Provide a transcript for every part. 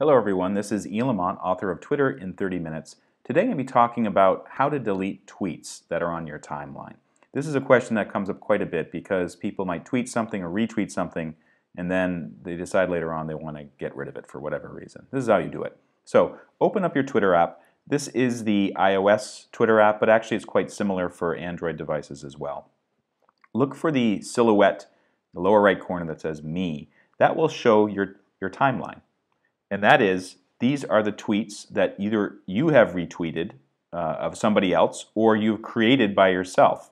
Hello everyone, this is Ian Lamont, author of Twitter in 30 Minutes. Today I'm going to be talking about how to delete tweets that are on your timeline. This is a question that comes up quite a bit because people might tweet something or retweet something and then they decide later on they want to get rid of it for whatever reason. This is how you do it. So open up your Twitter app. This is the iOS Twitter app, but actually it's quite similar for Android devices as well. Look for the silhouette, the lower right corner that says Me. That will show your, your timeline. And that is, these are the tweets that either you have retweeted uh, of somebody else or you've created by yourself.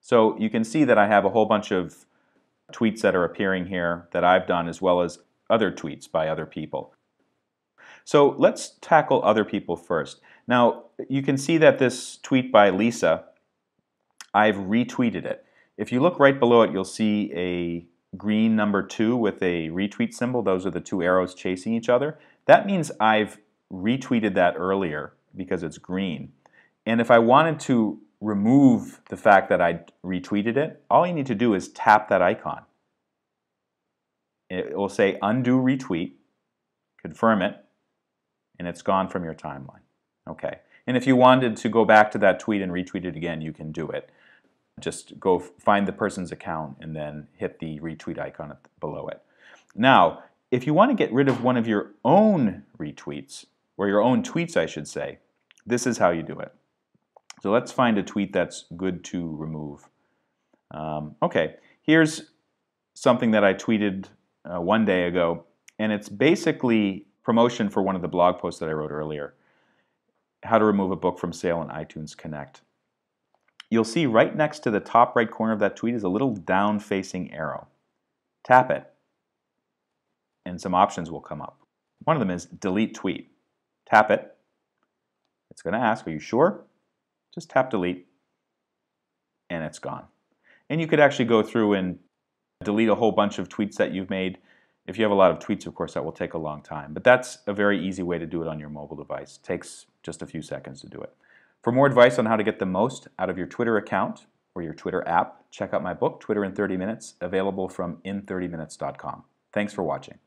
So you can see that I have a whole bunch of tweets that are appearing here that I've done as well as other tweets by other people. So let's tackle other people first. Now you can see that this tweet by Lisa, I've retweeted it. If you look right below it, you'll see a green number two with a retweet symbol. Those are the two arrows chasing each other. That means I've retweeted that earlier because it's green. And if I wanted to remove the fact that I retweeted it, all you need to do is tap that icon. It will say undo retweet, confirm it, and it's gone from your timeline. Okay. And if you wanted to go back to that tweet and retweet it again, you can do it just go find the person's account and then hit the retweet icon below it. Now, if you want to get rid of one of your own retweets, or your own tweets, I should say, this is how you do it. So let's find a tweet that's good to remove. Um, okay, here's something that I tweeted uh, one day ago, and it's basically promotion for one of the blog posts that I wrote earlier, how to remove a book from sale in iTunes Connect you'll see right next to the top right corner of that tweet is a little down facing arrow. Tap it and some options will come up. One of them is delete tweet. Tap it. It's going to ask, are you sure? Just tap delete and it's gone. And you could actually go through and delete a whole bunch of tweets that you've made. If you have a lot of tweets, of course, that will take a long time. But that's a very easy way to do it on your mobile device. It takes just a few seconds to do it. For more advice on how to get the most out of your Twitter account or your Twitter app, check out my book, Twitter in 30 Minutes, available from in30minutes.com. Thanks for watching.